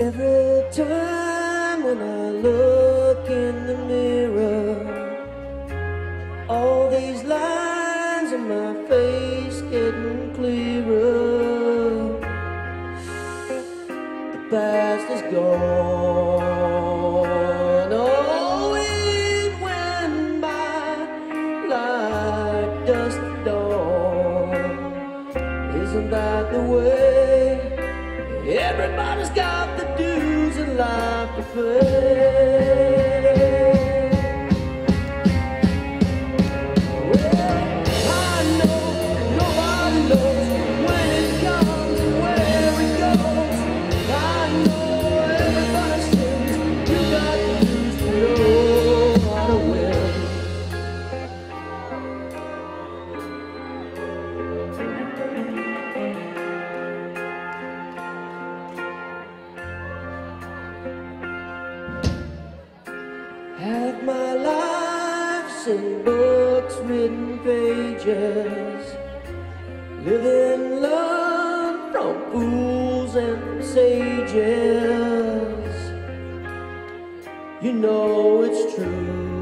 Every time when I look in the mirror, all these lines on my face getting clearer. The past is gone. Oh, it went by like dust dawn. Isn't that the way? without the flame. When it comes, where it goes, I know everybody's. Have my life's in books, written pages, living love from fools and sages. You know it's true.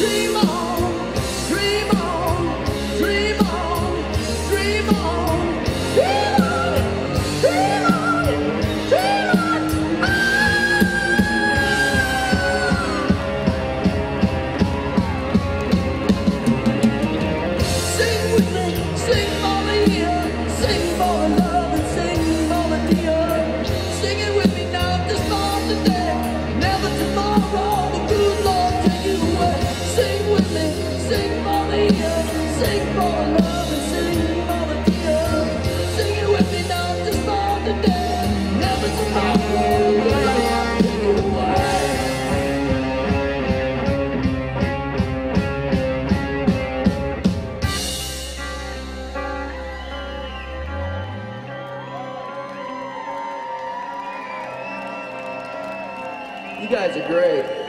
dream on. guys are great.